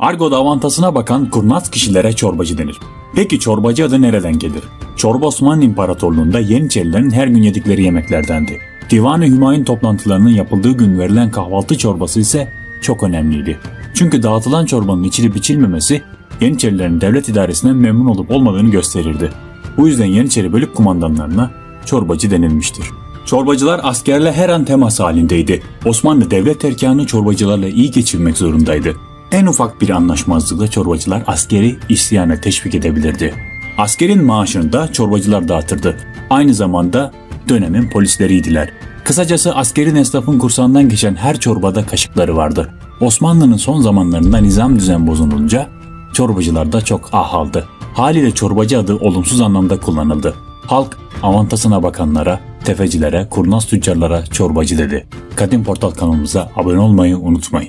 Argo'da avantasına bakan kurnaz kişilere çorbacı denir. Peki çorbacı adı nereden gelir? Çorba Osmanlı İmparatorluğu'nda Yeniçerilerin her gün yedikleri yemeklerdendi. Divan-ı Hümayun toplantılarının yapıldığı gün verilen kahvaltı çorbası ise çok önemliydi. Çünkü dağıtılan çorbanın içilip içilmemesi Yeniçerilerin devlet idaresinden memnun olup olmadığını gösterirdi. Bu yüzden Yeniçeri bölük kumandanlarına çorbacı denilmiştir. Çorbacılar askerle her an temas halindeydi. Osmanlı devlet erkanı çorbacılarla iyi geçirmek zorundaydı. En ufak bir anlaşmazlıkla çorbacılar askeri isyana teşvik edebilirdi. Askerin maaşını da çorbacılar dağıtırdı. Aynı zamanda dönemin polisleriydiler. Kısacası askerin esnafın kursağından geçen her çorbada kaşıkları vardı. Osmanlı'nın son zamanlarında nizam düzen bozulunca çorbacılar da çok ah aldı. Haliyle çorbacı adı olumsuz anlamda kullanıldı. Halk avantasına bakanlara, tefecilere, kurnaz tüccarlara çorbacı dedi. Kadim Portal kanalımıza abone olmayı unutmayın.